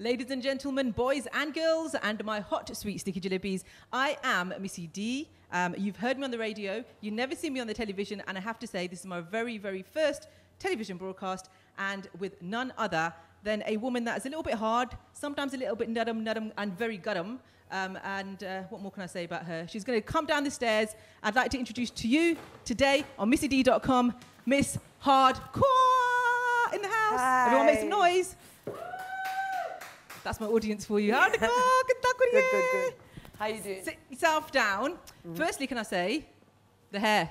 Ladies and gentlemen, boys and girls, and my hot, sweet, sticky jalebis, I am Missy D. Um, you've heard me on the radio, you never see me on the television, and I have to say, this is my very, very first television broadcast, and with none other than a woman that is a little bit hard, sometimes a little bit nudum, nudum, and very guttum. Um, and uh, what more can I say about her? She's going to come down the stairs. I'd like to introduce to you today on missyd.com, Miss Hard Kaur in the house. Hi. Everyone make some noise. That's my audience for you. Good, Good, good. How you doing? Sit yourself down. Firstly, can I say, the hair.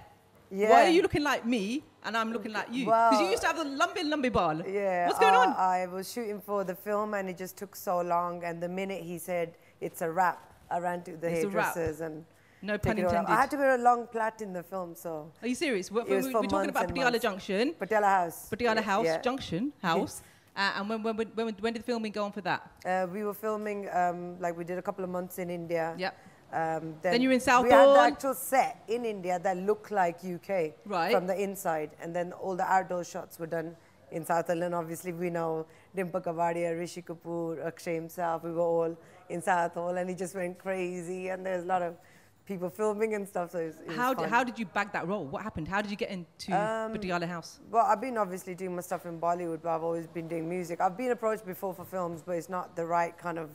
Yeah. Why are you looking like me and I'm looking like you? Because you used to have the lumpy, lumpy ball. Yeah. What's going uh, on? I was shooting for the film and it just took so long. And the minute he said it's a wrap, I ran to the It's hairdressers and. No pun it all out. intended. I had to wear a long plait in the film, so. Are you serious? We're, we're, we're talking about Patiala. Junction. Patiala House. Patiala Yeah, House yeah. Junction House. Uh, and when, when, when, when, when did the filming go on for that? Uh, we were filming, um, like we did a couple of months in India. Yep. Um, Then you're in South We had Hall. the actual set in India that looked like UK Right. from the inside, and then all the outdoor shots were done in South. And obviously, we know Dimple Kapadia, Rishi Kapoor, Akshay himself. We were all in Southall, and he just went crazy. And there's a lot of people filming and stuff. So it was, it was How, fun. how did you bag that role? What happened? How did you get into Um, House? Well, I've been obviously doing my stuff in Bollywood, but I've always been doing music. I've been approached before for films, but it's not the right kind of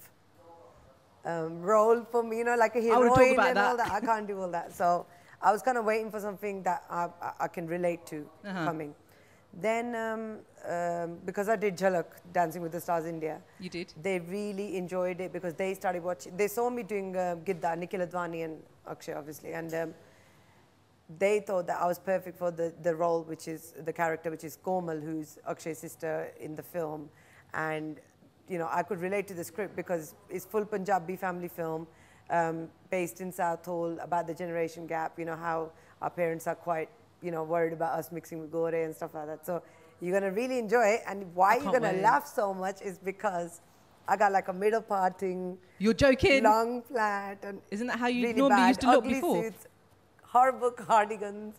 um, role for me, you know, like a heroine and all that. that. I can't do all that. So I was kind of waiting for something that I, I, I can relate to Uh-huh. coming. Then, um, um, because I did Jhalak, Dancing with the Stars India, You did? they really enjoyed it because they started watching. They saw me doing uh, Gidda, Nikhil Advani and Akshay, obviously, and um, they thought that I was perfect for the, the role, which is the character, which is Komal, who's Akshay's sister in the film, and you know I could relate to the script because it's full Punjabi family film, um, based in Southall about the generation gap. You know how our parents are quite you know worried about us mixing with gore and stuff like that. So you're gonna really enjoy it, and why you're gonna wait. laugh so much is because I got like a middle parting, You're joking? long flat, and Isn't that how you really normally bad, used to look before? Suits, horrible cardigans,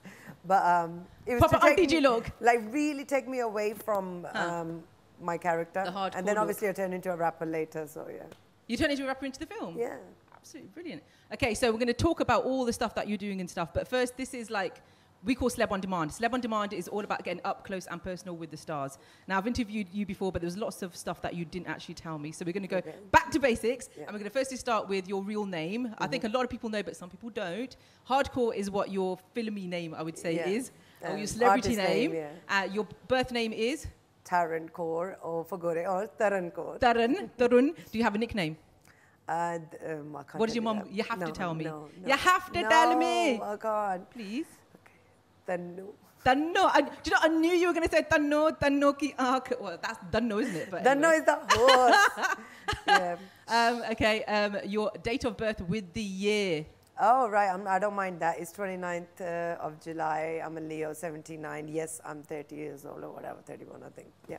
but um, it was Proper to take me- look. like really take me away from Huh. um, my character. The and then look. obviously I turned into a rapper later, so yeah. You turned into a rapper into the film? Yeah. Absolutely brilliant. Okay, so we're going to talk about all the stuff that you're doing and stuff. But first, this is like, we call Celeb on Demand. Celeb on Demand is all about getting up close and personal with the stars. Now, I've interviewed you before, but there was lots of stuff that you didn't actually tell me. So we're going to go Okay. back to basics. Yeah. And we're going to firstly start with your real name. I think Mm-hmm. a lot of people know, but some people don't. Hard Kaur is what your filmy name, I would say, Yeah. is. or Um, your celebrity name, name. Uh, your birth name is Taran Kaur or Fagore or Taran Kaur. Tarun. Tarun. Do you have a nickname? Uh, um, What does your that. you have to tell me. No, You have to tell me. No, I can't. Please. Tanu. Tanno. I, do you know, I knew you were going to say Tanno, Tanno ki aankh. Well, that's Danno, isn't it? But Tanu anyway. is the horse. yeah. Um, okay, um, your date of birth with the year. Oh, right. I'm, I don't mind that. It's 29th uh, of July. I'm a Leo, 79. Yes, I'm 30 years old or whatever, 31, I think. Yeah.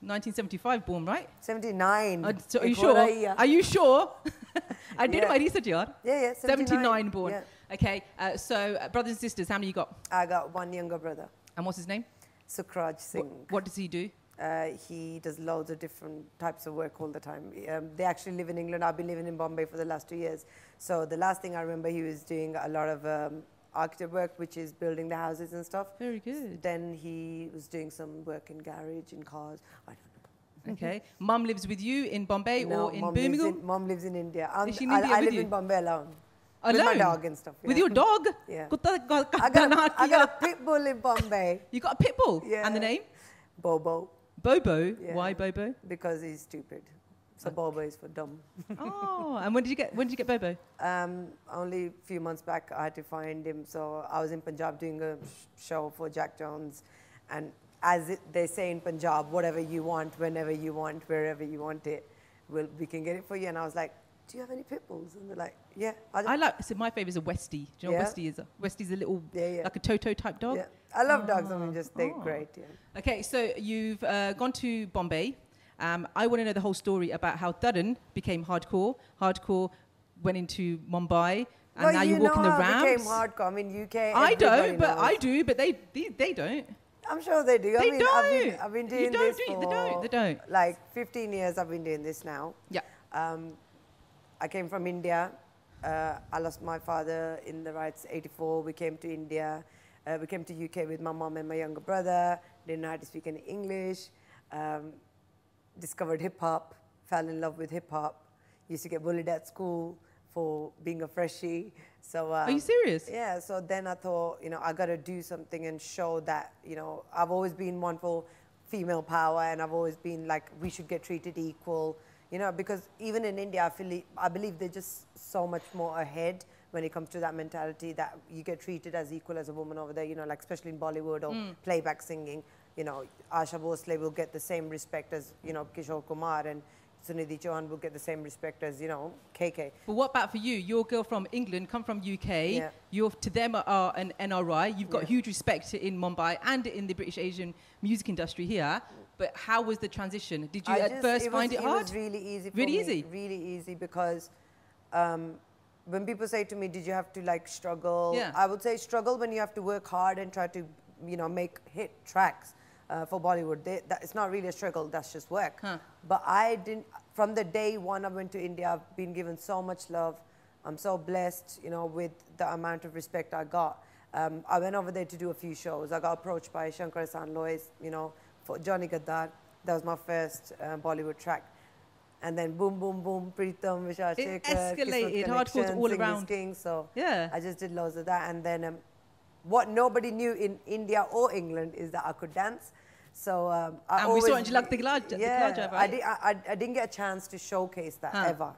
1975 born, right? 79. Uh, so are you sure? hora hi hai. Are you sure? I did Yeah. my research, yaar. Yeah, yeah, 79, 79 born. yeah. Okay, uh, so uh, brothers and sisters, how many you got? I got one younger brother, And what's his name? Sukraj What, Singh. what does he do? Uh, he does loads of different types of work all the time. Um, they actually live in England. I've been living in Bombay for the last two years. So the last thing I remember, he was doing a lot of um, architect work, which is building the houses and stuff. Very good. Then he was doing some work in garage, in cars. I don't know. Okay. Mum lives with you in Bombay No, or in mom lives Birmingham? in, mom lives in India. I'm, Is she in I, India I with live you? in Bombay alone. With Alone? my dog and stuff. With your dog? Yeah. I got, ka- I got a pit bull in Bombay. You got a pit bull? Yeah. And the name? Bobo, Bobo. Yeah. Why Bobo? because he's stupid. So Bobo is for dumb. oh, and when did you get when did you get Bobo? Um, only a few months back, I had to find him. So I was in Punjab doing a show for Jack Jones, and as it, they say in Punjab, whatever you want, whenever you want, wherever you want it, we'll, we can get it for you. And I was like, "Do you have any pit bulls?" And they're like, "Yeah." I, I like. So my favorite is a Westie. Do you know Yeah. what Westie is? Westie's a little yeah, yeah, like a Toto type dog. yeah. I love dogs. I mean, just they're Oh. great. Yeah. Okay, so you've uh, gone to Bombay. Um, I want to know the whole story about how Tarun became Hard Kaur. Hardcore went into Mumbai, and well, now you you're walking know the I ramps. became hardcore. I mean, UK. I don't, but knows. I do, but they they, they don't. I'm sure they do. I They mean, I've been, don't. I've been You doing don't this do- for they don't, they don't. like 15 years. I've been doing this now. Yeah. Um, I came from India. Uh, I lost my father in the riots 84. We came to India. Uh, we came to UK with my mom and my younger brother. Didn't know how to speak any English. Um, discovered hip hop. Fell in love with hip hop. Used to get bullied at school for being a freshie. So um, Are you serious? yeah, so then I thought, you know, I got to do something and show that, you know, I've always been one for female power and I've always been like, we should get treated equal, you know, because even in India, I, feel, I believe they're just so much more ahead when it comes to that mentality that you get treated as equal as a woman over there, you know, like especially in Bollywood or hmm. playback singing, you know, Asha Bhosle will get the same respect as, you know, Kishore Kumar and Sunidhi Chauhan will get the same respect as, you know, KK. But what about for you? You're a girl from England, come from UK. Yeah. You're to them are an NRI. You've got Yeah. huge respect in Mumbai and in the British Asian music industry here. But how was the transition? Did you I at just- first was, find it hard? It was really easy. For Really me, easy? Really easy because um, when people say to me, "Did you have to like struggle?" Yeah. I would say struggle when you have to work hard and try to, you know, make hit tracks uh, for Bollywood. They, that, it's not really a struggle. That's just work. Huh. But I didn't. From the day one I went to India, I've been given so much love. I'm so blessed, you know, with the amount of respect I got. Um, I went over there to do a few shows. I got approached by Shankar Ehsaan Loy, you know, for Johnny Gaddar. That was my first uh, Bollywood track. And then boom, boom, boom, Pritam, Vishal It Shekhar, escalated, Connection, all around. King. So Yeah. I just did loads of that. And then um, what nobody knew in India or England is that I could dance. So um, I And we saw always it in Jhalak Dikhla- yeah, Jab, I, right? did, I, I, didn't get a chance to showcase that Huh. ever.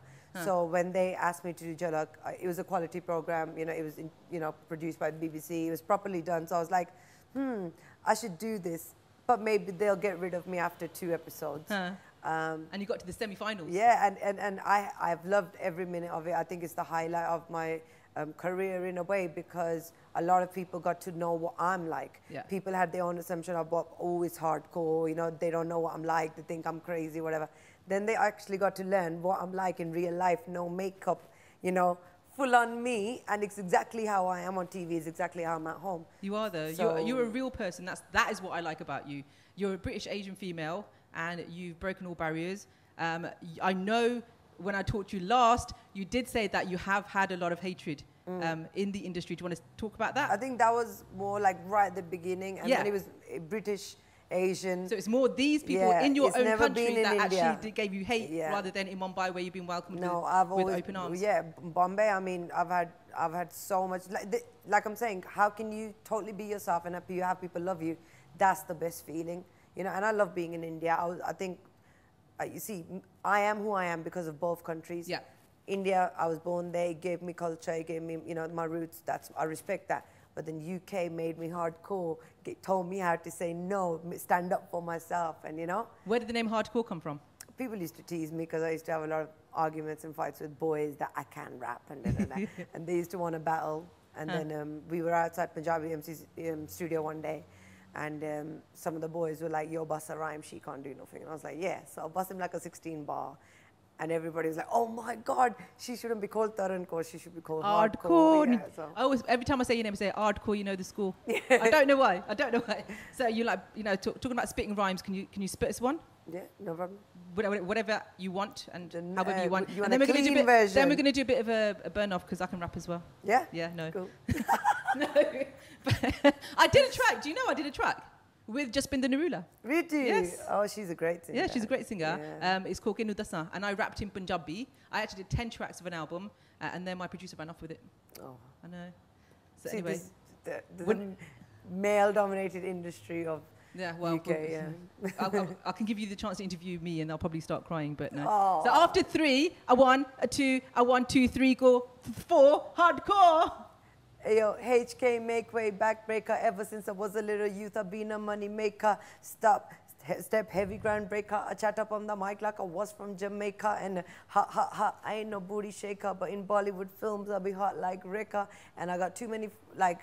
So when they asked me to do Jhalak, it was a quality program. You know, it was in, you know produced by BBC. It was properly done. So I was like, hmm, I should do this. But maybe they'll get rid of me after two episodes. Huh. Um, and you got to the semi-finals. yeah, and, and, and I, I've loved every minute of it. I think it's the highlight of my um, career in a way because a lot of people got to know what I'm like. Yeah. People had their own assumption of what, oh, it's Hard Kaur, you know, they don't know what I'm like, they think I'm crazy, whatever. Then they actually got to learn what I'm like in real life, no makeup, you know, full on me, and it's exactly how I am on TV, it's exactly how I'm at home. You are though. So- you're, you're a real person. That's that is what I like about you. You're a British Asian female, and you've broken all barriers. Um, I know when I talked to you last, you did say that you have had a lot of hatred um, in the industry. Do you want to talk about that? I think that was more like right at the beginning, and Yeah. then it was uh, British, Asian. So it's more these people Yeah, in your own country that actually gave you hate, Yeah. rather than in Mumbai where you've been welcomed No, with, I've with always open arms. Yeah, Bombay. I mean, I've had I've had so much. Like, the, like I'm saying, how can you totally be yourself and you have people love you? That's the best feeling, you know. And I love being in India. I, was, I think, uh, you see, I am who I am because of both countries. Yeah. India, I was born there. It gave me culture. It gave me, you know, my roots. That's I respect that. But then UK made me hardcore. It told me how to say no, stand up for myself, and you know Where did the name Hard Kaur come from? people used to tease me because I used to have a lot of arguments and fights with boys that I can rap and da, da, da. and they used to want to battle. And Huh. then um, we were outside Punjabi MC um, studio one day, and um, some of the boys were like, "Yo, bust a rhyme, she can't do nothing." And I was like, "Yeah." So I bust him like a 16 bar, and everybody was like, "Oh my God, she shouldn't be called Taran Kaur, she should be called Hard Kaur." Hardcore. Yeah, so. I always, every time I say your name, I say Hard Kaur. You know the school. I don't know why. I don't know why. So you like, you know, talk, talking about spitting rhymes. Can you can you spit us one? yeah, no problem. Whatever, whatever you want and Then, however uh, you want. and then we're gonna do a bit, Then we're gonna do a bit of a, a burn off because I can rap as well. Yeah. Yeah, no. Cool. no. I did a track. Do you know I did a track with Jaspinder Narula? Really? Yes. Oh, she's a great singer. Yeah, she's a great singer. Yeah. Um, it's called Kinu Dasa, and I rapped in Punjabi. I actually did ten tracks of an album, uh, and then my producer ran off with it. Oh. I know. So See, anyway, this, the, the When- male-dominated industry of yeah. Well, UK, we'll- yeah. I'll, I'll, I can give you the chance to interview me, and I'll probably start crying. But no. Aw. So after three, a one, a two, a one, two, three, go four, Hard Kaur. Yo, HK make way backbreaker. Ever since I was a little youth, I've been a money maker. Stop, step heavy ground breaker. I chat up on the mic like I was from Jamaica. And ha ha ha, I ain't no booty shaker, but in Bollywood films I be hot like Rekha. And I got too many like